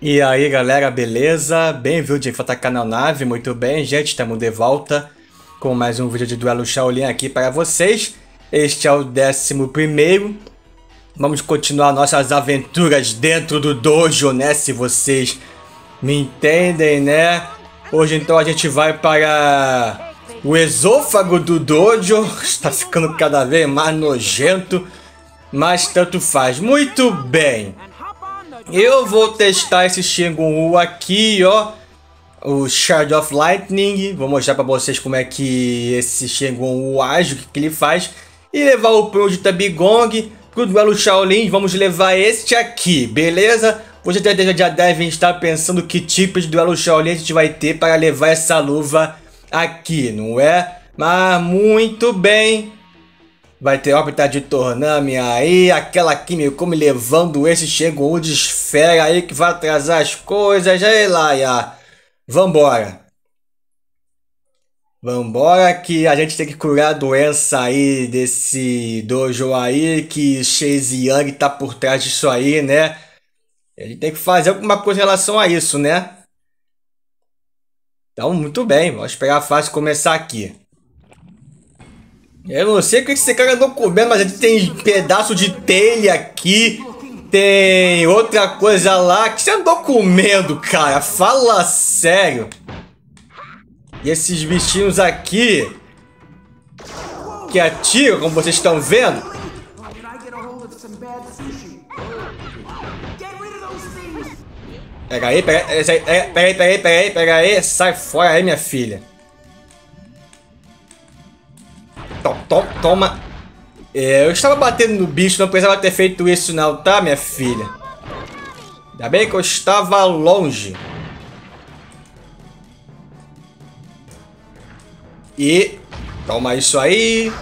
E aí galera, beleza? Bem-vindo de volta ao canal Nave, muito bem gente, estamos de volta com mais um vídeo de Duelo Shaolin aqui para vocês. Este é o décimo primeiro. Vamos continuar nossas aventuras dentro do dojo, né? Se vocês me entendem, né? Hoje então a gente vai para o esôfago do dojo. Está ficando cada vez mais nojento, mas tanto faz. Muito bem. Eu vou testar esse Shengun aqui, ó. O Shard of Lightning. Vou mostrar pra vocês como é que esse Shengun age, o que, que ele faz. E levar o Pro de Tabigong pro duelo Shaolin. Vamos levar este aqui, beleza? Vocês já devem estar pensando que tipo de duelo Shaolin a gente vai ter para levar essa luva aqui, não é? Mas muito bem. Vai ter órbita de Tornami aí, aquela Kimiko me levando esse Shengun de esfera aí que vai atrasar as coisas. Aí lá, ya. Vambora. Vambora que a gente tem que curar a doença aí desse dojo aí, que Yang tá por trás disso aí, né? A gente tem que fazer alguma coisa em relação a isso, né? Então, muito bem, vamos esperar a fase começar aqui. Eu não sei o que esse cara andou comendo, mas tem pedaço de telha aqui. Tem outra coisa lá. que você andou comendo, cara? Fala sério. E esses bichinhos aqui. Que atiram, como vocês estão vendo. Pega aí, pega aí, pega aí, pega aí, pega aí, pega aí. Sai fora aí, minha filha. Toma, toma. É, eu estava batendo no bicho, não precisava ter feito isso não, tá, minha filha? Ainda bem que eu estava longe. E... Toma isso aí.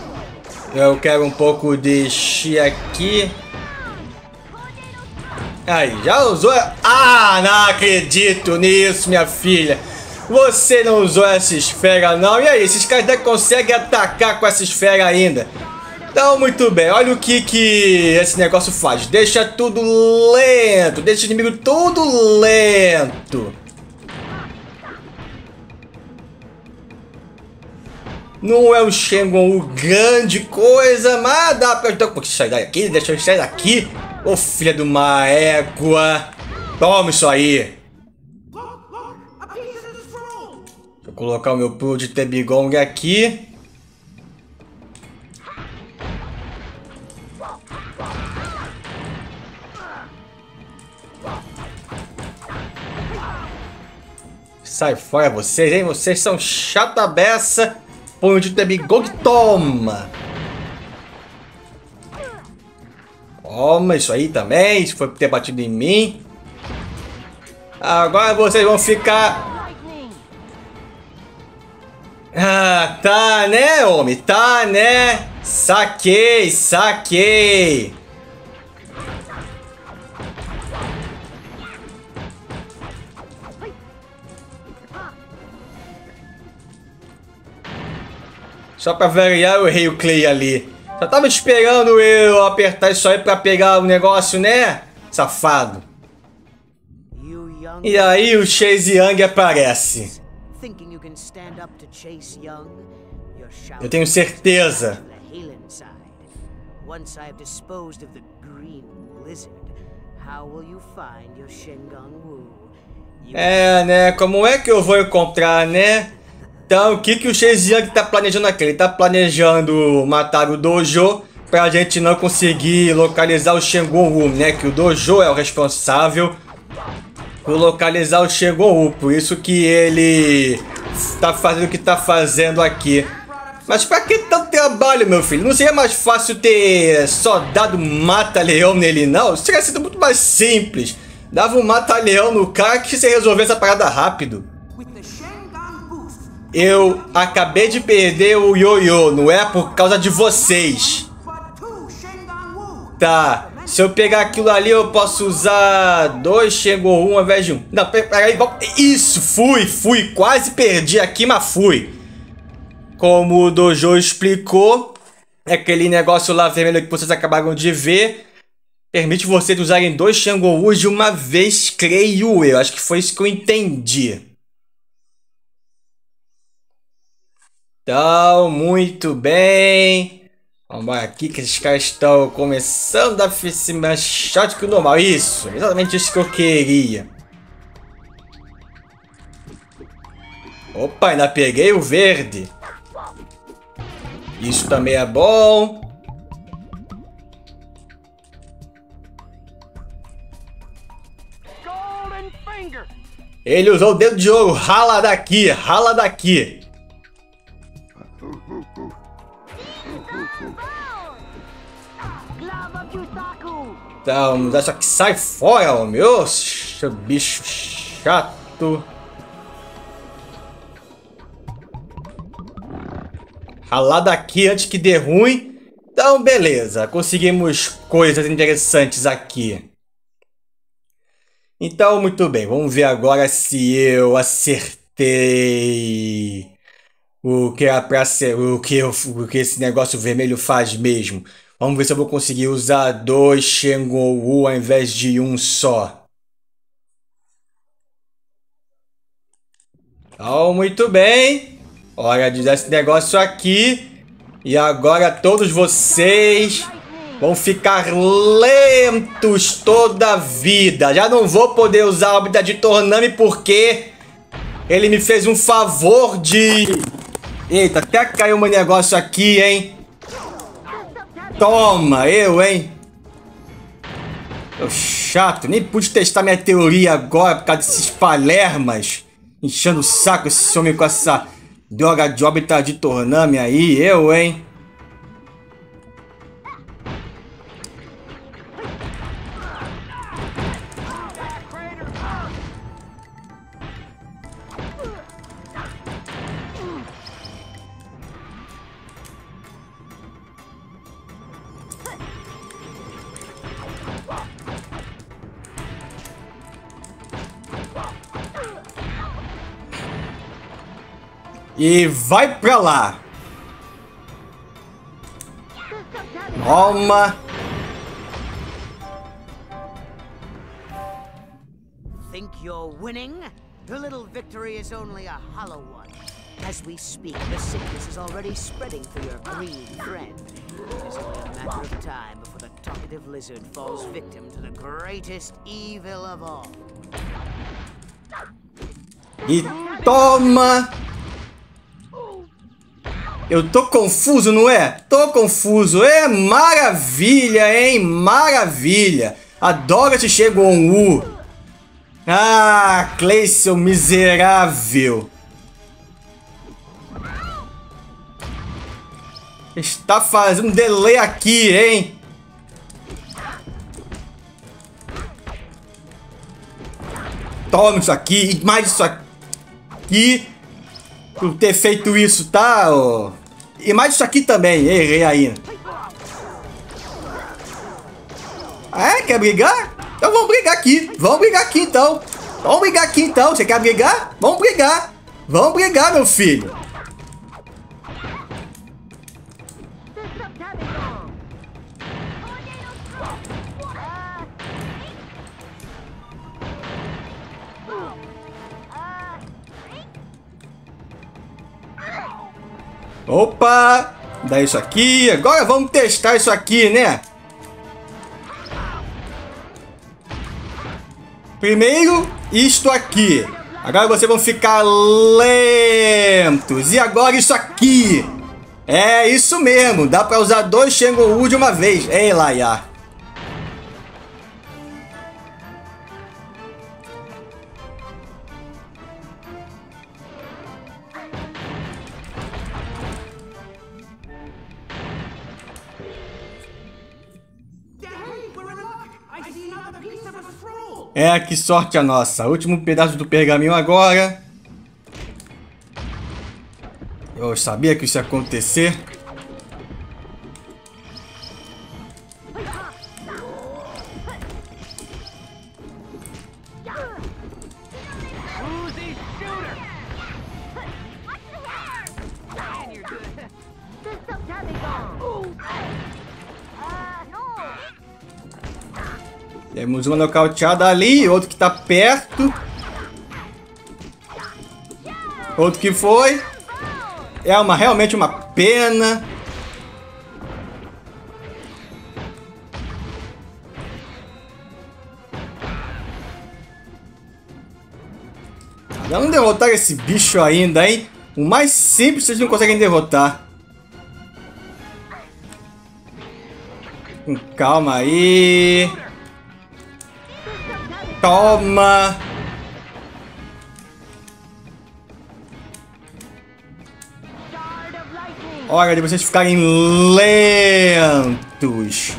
Eu quero um pouco de chi aqui. Aí, já usou... Ah, não acredito nisso, minha filha. Você não usou essa esfera não. E aí, esses caras ainda conseguem atacar com essa esfera ainda. Então, muito bem. Olha o que, que esse negócio faz. Deixa tudo lento. Deixa o inimigo tudo lento. Não é um Shengon grande coisa, mas dá pra... Então, sair daqui, deixa eu sair daqui. Ô, filha de uma égua. Toma isso aí. Colocar o meu pulo de Tebigong aqui. Sai fora vocês, hein? Vocês são chata beça. Punho de Tebigong, toma! Toma, isso aí também. Isso foi ter batido em mim. Agora vocês vão ficar ah, tá, né, homem? Tá, né? Saquei, saquei. Só pra variar, eu errei o Clay ali. Só tava esperando eu apertar isso aí pra pegar o negócio, né? Safado. E aí o Chase Young aparece. Eu tenho certeza. É, né? Como é que eu vou encontrar, né? Então, o que, que o Shezang tá planejando aqui? Ele tá planejando matar o Dojo pra gente não conseguir localizar o Shengon né? Que o Dojo é o responsável por localizar o Shengon Por isso que ele tá fazendo o que tá fazendo aqui. Mas pra que tanto trabalho, meu filho? Não seria mais fácil ter só dado mata-leão nele, não? Isso teria sido muito mais simples. Dava um mata-leão no cara que você resolver essa parada rápido. Eu acabei de perder o Yo-Yo, não é por causa de vocês. Tá, se eu pegar aquilo ali, eu posso usar dois Shengon um ao invés de um. Não, peraí, isso, fui, fui, quase perdi aqui, mas fui. Como o Dojo explicou, é aquele negócio lá vermelho que vocês acabaram de ver. Permite vocês usarem dois Shangou de uma vez, creio eu. Acho que foi isso que eu entendi. Então, muito bem. Vamos aqui que esses caras estão começando a ser mais chato que o normal. Isso, exatamente isso que eu queria. Opa, ainda peguei o verde. Isso também é bom. Ele usou o dedo de ouro. Rala daqui, rala daqui. Então, essa que sai fora. Ô, bicho chato. Ralar daqui antes que dê ruim. Então, beleza. Conseguimos coisas interessantes aqui. Então, muito bem. Vamos ver agora se eu acertei o que é pra ser, o que, o que esse negócio vermelho faz mesmo. Vamos ver se eu vou conseguir usar dois Shengon ao invés de um só. Então, muito bem. Hora de usar esse negócio aqui. E agora todos vocês vão ficar lentos toda a vida. Já não vou poder usar a órbita de Tornami porque ele me fez um favor de... Eita, até caiu meu negócio aqui, hein? Toma, eu, hein? Eu chato, nem pude testar minha teoria agora por causa desses palermas. Enchendo o saco esse homem com essa droga de órbita de Tornami aí, eu, hein? E vai pra lá. Toma. Think you're winning? Your little victory is only a hollow one. As we speak, the sickness is already spreading through your green friend. It is only a matter of time before the talkative lizard falls victim to the greatest evil of all. E toma! Eu tô confuso, não é? Tô confuso. É maravilha, hein? Maravilha. Adoro esse Shegon Wu. Ah, Clay, miserável. Está fazendo um delay aqui, hein? Toma isso aqui mais isso aqui por ter feito isso, tá? E mais isso aqui também, errei aí. É, quer brigar? Então vamos brigar aqui. Vamos brigar aqui então. Vamos brigar aqui então. Você quer brigar? Vamos brigar. Vamos brigar, meu filho. Opa! Dá isso aqui. Agora vamos testar isso aqui, né? Primeiro, isto aqui. Agora vocês vão ficar lentos. E agora isso aqui. É isso mesmo. Dá pra usar dois Shengon de uma vez. Ei, Laia. É, que sorte a nossa. Último pedaço do pergaminho agora. Eu sabia que isso ia acontecer. Temos uma nocauteada ali, outro que tá perto. Outro que foi. É uma, realmente uma pena. Não derrotaram esse bicho ainda, hein? O mais simples vocês não conseguem derrotar. Calma aí. Toma. Hora de vocês ficarem lentos.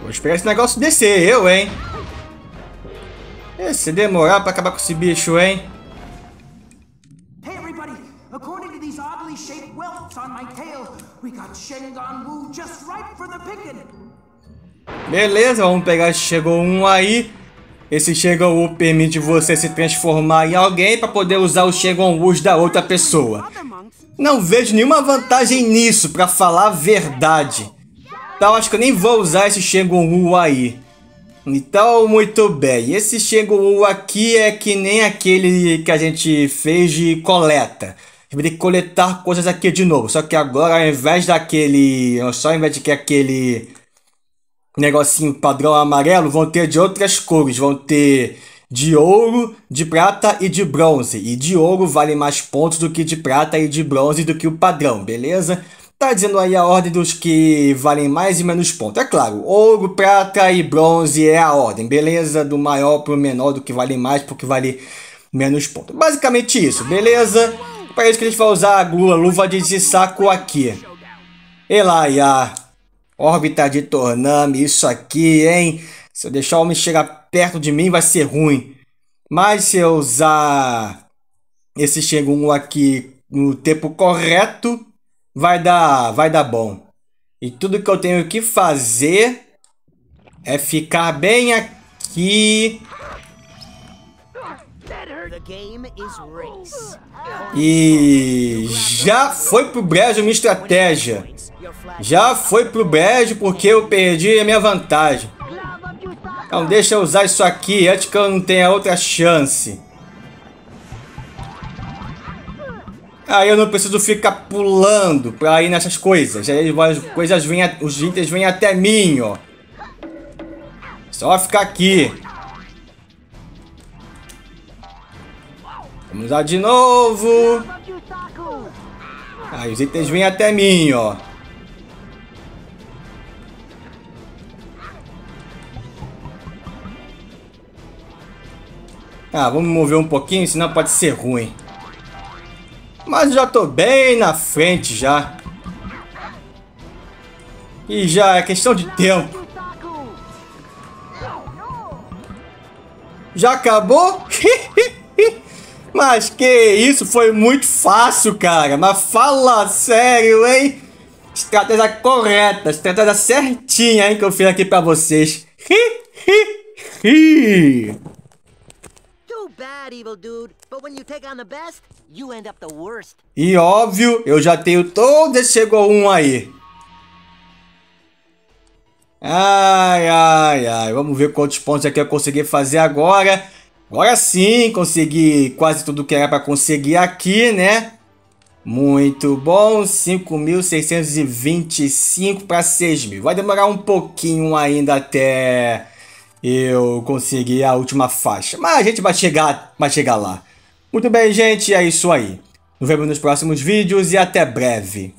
Vou esperar esse negócio descer, eu, hein? Se demorar pra acabar com esse bicho, hein? Wu. Beleza, vamos pegar esse Shengon Wu aí. Esse Shengon Wu permite você se transformar em alguém para poder usar os Shengon Wus da outra pessoa. Não vejo nenhuma vantagem nisso, para falar a verdade. Então acho que eu nem vou usar esse Shengon aí. Então, muito bem. Esse Shengon aqui é que nem aquele que a gente fez de coleta. Ter que coletar coisas aqui de novo. Só que agora, ao invés daquele... Só ao invés de que aquele negocinho padrão amarelo, vão ter de outras cores. Vão ter de ouro, de prata e de bronze. E de ouro vale mais pontos do que de prata e de bronze do que o padrão, beleza? Tá dizendo aí a ordem dos que valem mais e menos pontos. É claro, ouro, prata e bronze é a ordem, beleza? Do maior para o menor, do que vale mais para o que vale menos pontos. Basicamente isso, beleza? Para isso que a gente vai usar a luva de saco aqui. Elaia, órbita de Tornami, isso aqui, hein? Se eu deixar o homem chegar perto de mim vai ser ruim. Mas se eu usar esse Shegun aqui no tempo correto, vai dar, vai dar bom. E tudo que eu tenho que fazer é ficar bem aqui. E já foi pro brejo minha estratégia. Já foi pro brejo porque eu perdi a minha vantagem. Então deixa eu usar isso aqui antes que eu não tenha outra chance. Aí eu não preciso ficar pulando pra ir nessas coisas. Aí as coisas vêm, os itens vêm até mim, ó. Só ficar aqui. Vamos usar de novo. Aí os itens vêm até mim, ó. Ah, vamos mover um pouquinho, senão pode ser ruim. Mas já tô bem na frente já. E já é questão de tempo. Já acabou? Mas que isso, foi muito fácil, cara. Mas fala sério, hein? Estratégia correta, estratégia certinha, hein, que eu fiz aqui pra vocês. E óbvio, eu já tenho todo esse um aí. Ai, ai, ai. Vamos ver quantos pontos aqui eu consegui fazer agora. Agora sim, consegui quase tudo que era para conseguir aqui, né? Muito bom, 5.625 para 6.000. Vai demorar um pouquinho ainda até eu conseguir a última faixa. Mas a gente vai chegar, vai chegar lá. Muito bem, gente, é isso aí. Nos vemos nos próximos vídeos e até breve.